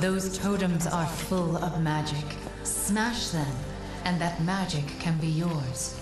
Those totems are full of magic. Smash them, and that magic can be yours.